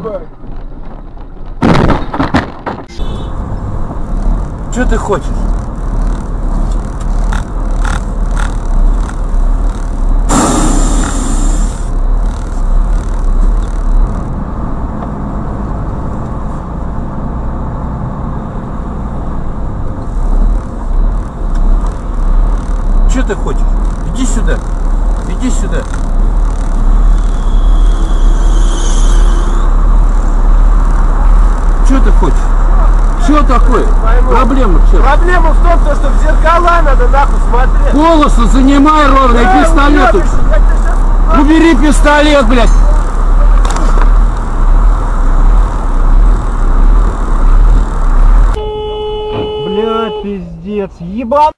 бы. Что ты хочешь? Что ты хочешь? Иди сюда. Иди сюда. Что ты хочешь? Что такое? Пойму. Проблема в чем? Проблема в том, то, что в зеркала надо нахуй смотреть. Полосу занимай ровно и Э, пистолет. тебе щас- Убери пистолет, блядь. Блядь, пиздец, ебан.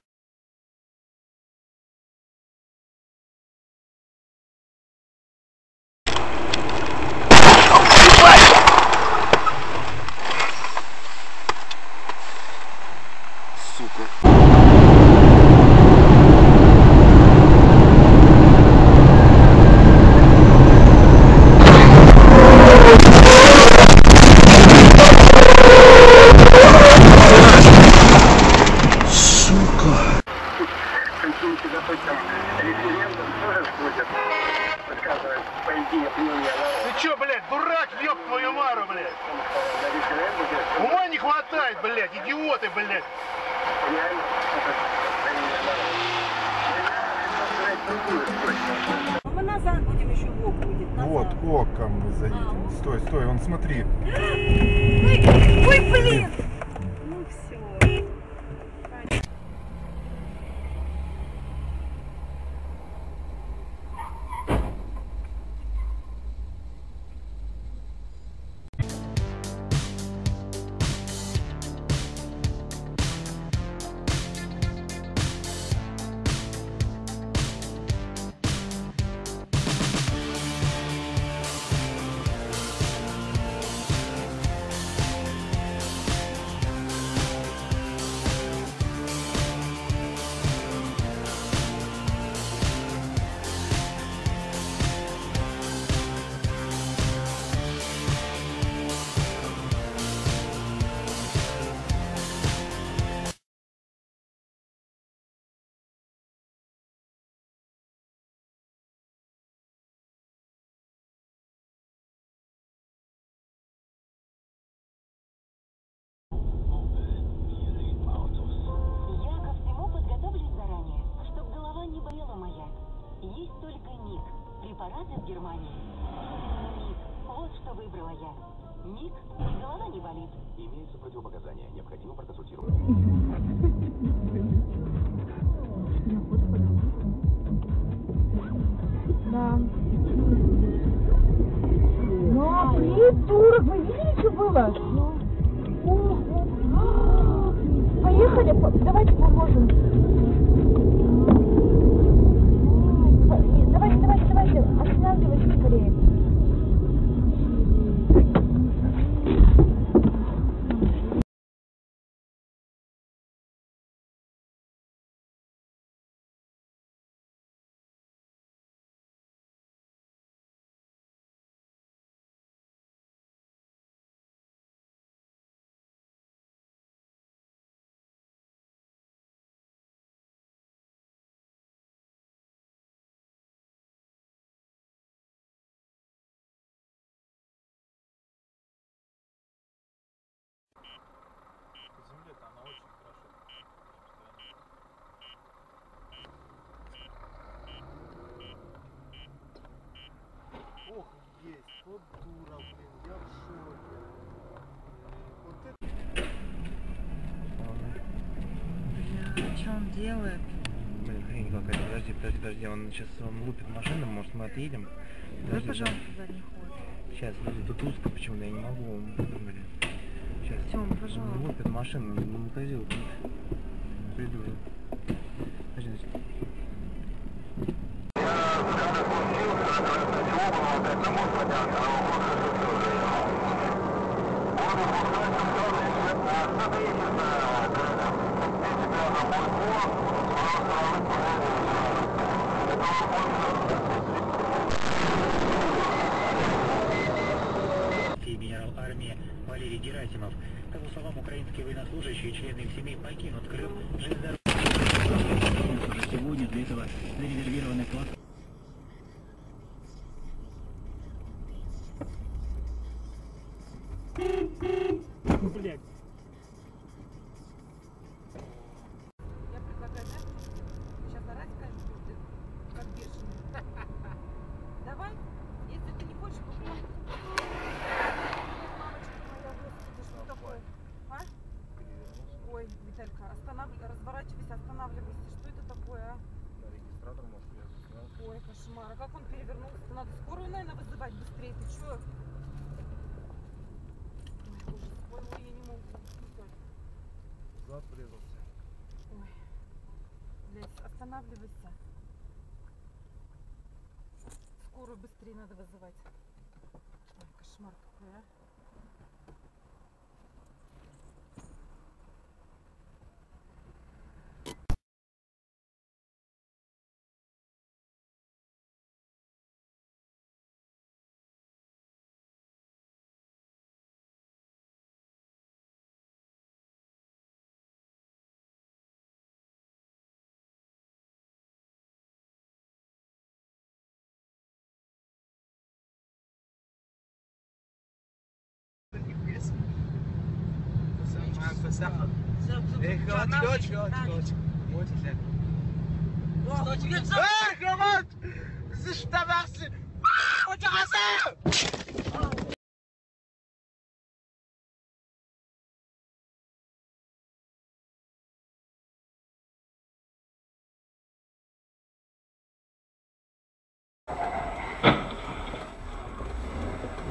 Ты чё, блядь, дурак, ёб твою мару, блядь? Ума не хватает, блядь, идиоты, блядь. Мы назад будем еще в ок будет. назад. Вот, оком мы заедем. Стой, стой, вон смотри. Ой, блин! Есть только ник, препарат из Германии. Ник, вот что выбрала я. Ник, голова не болит. Имеются противопоказания. Необходимо проконсультироваться. Ну, придурок, вы видели, что было? А, Поехали, по- давайте поможем. делает. Блин, хрень какая-то. Подожди, подожди, подожди. Он сейчас он лупит машину, может мы отъедем? Подожди, Давай, пожалуйста, задний ход. Сейчас, подожди, тут узко почему-то, я не могу. Блин. Сейчас. Тём, пожалуйста. Он лупит машину, не наказил. Придурок. Подожди, Thank you генерал армии Валерий Герасимов. По его словам, украинские военнослужащие и члены их семей покинут Крым железнодорожным. Сегодня для этого зарезервированы класс. Это такое, а? Регистратор, может, я заснял. Ой, кошмар. А как он перевернулся? Надо скорую, наверное, вызывать быстрее. Ты чё? Ой, ужас. Ой, я не могу. Зад врезался. Ой. Блядь, останавливайся. Скорую быстрее надо вызывать. Ой, кошмар какой, а.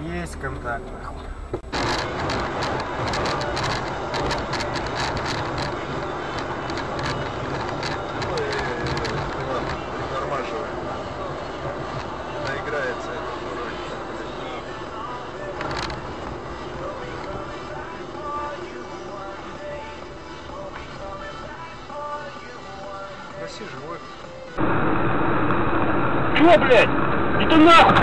Есть контакт, нахуй. Носи живой. Чё, блядь? Иди нахуй!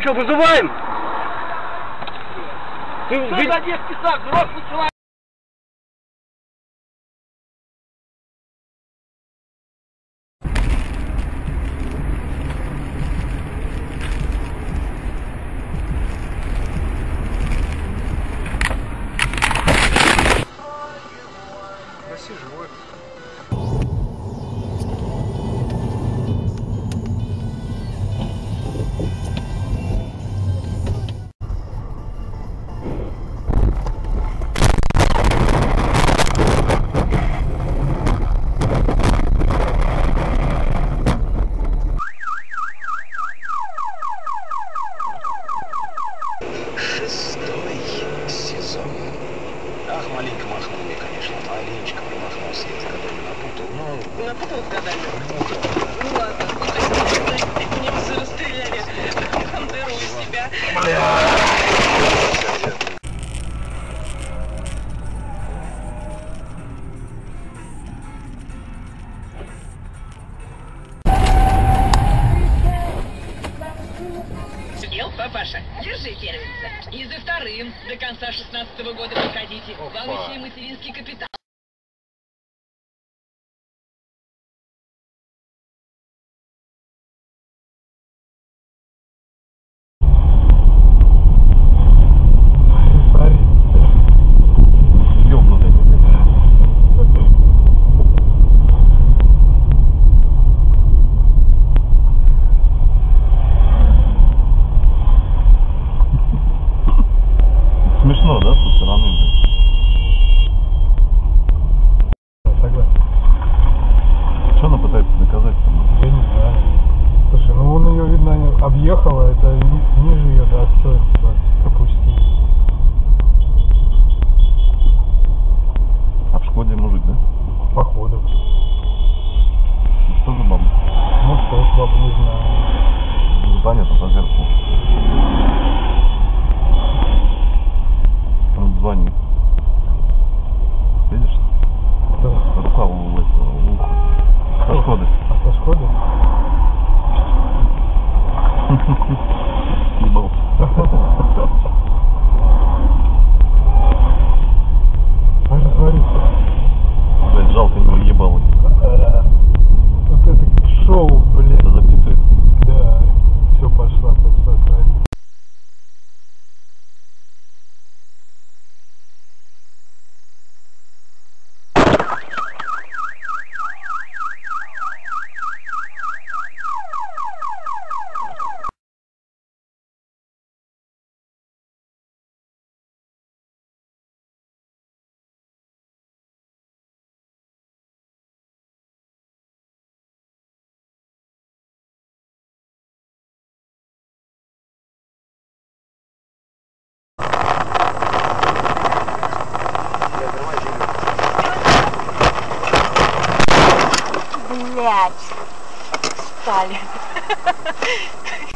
Что, вызываем? Ты, Что за детский сад? Взрослый человек! Шестой сезон. Ах, маленько махнул мне, конечно. Маленечко промахнулся, я годами напутал. Ну, Напутал с годами? Ну ладно. Ну, Немцы расстреляли Бандеру из себя. Ел, папаша, держи первенца. И за вторым до конца шестнадцатого года приходите. Вам еще и материнский капитал. объехала, это ниже ее, да, стоит. Espalha.